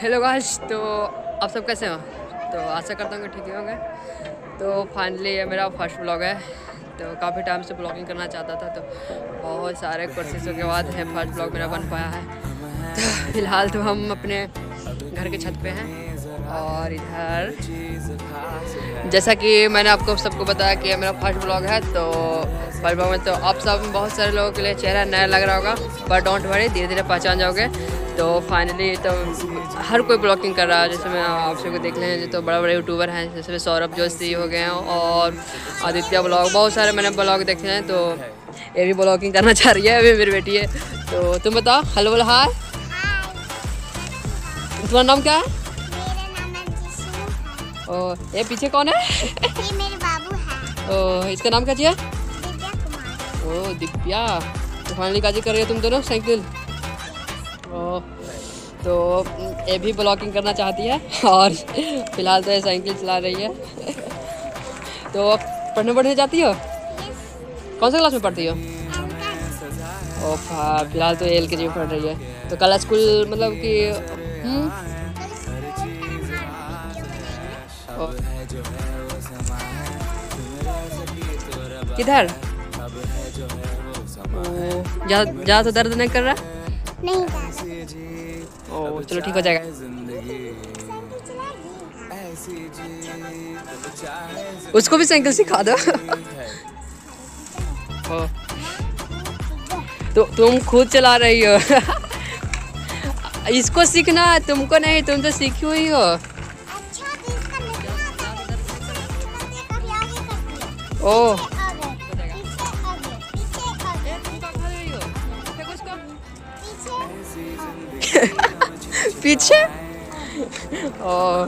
Hello guys तो आप सब कैसे हो? तो आशा करता हूँ कि ठीक ही होंगे। तो फाइनली ये मेरा फ़र्स्ट ब्लॉग है। तो काफ़ी टाइम से ब्लॉगिंग करना चाहता था तो बहुत सारे कोशिशों के बाद है फ़र्स्ट ब्लॉग मेरा बन पाया है। तो फ़िलहाल तो हम अपने घर के छत पे हैं और इधर जैसा कि मैंने आपको सबको बताया कि मेरा फ़र्स्ट ब्लॉग है तो फ़र्स्ट ब्लॉग में तो आप सब, बहुत सारे लोगों के लिए चेहरा नया लग रहा होगा पर डोंट वरी धीरे धीरे पहचान जाओगे। तो फाइनली तो हर कोई ब्लॉगिंग कर रहा है। जैसे मैं आप सबको देख लें तो बड़े बड़े यूट्यूबर हैं जैसे सौरभ जोशी हो गए हैं और आदित्य ब्लॉग बहुत सारे मैंने ब्लॉग देखे हैं तो ये भी ब्लॉगिंग करना चाह रही है अभी मेरी बेटी है। तो तुम बताओ हेलो बोल हाय। तुम्हारा नाम क्या है? ओ ये पीछे कौन है? ये मेरे बाबू है। ओ इसका नाम क्या चाहिए दिव्या कुमार। ओ दिव्या। तो फाइनली काजी कर रही हो तुम दोनों साइकिल? ओ तो ये भी ब्लॉगिंग करना चाहती है और फ़िलहाल तो ये साइकिल चला रही है। तो पढ़ने पढ़ने जाती हो? कौन सा क्लास में पढ़ती हो? ओ फा- फ़िलहाल तो एल के जी में पढ़ रही है। तो कल स्कूल मतलब कि हम्म, किधर? ओ, जा जा तो दर्द नहीं कर रहा? नहीं ओ चलो ठीक हो जाएगा। उसको भी साइकिल सिखा दो। तो तुम खुद चला रही हो। इसको सीखना है तुमको नहीं तुम तो सीखी हुई हो। अच्छा तो पीछे? ओ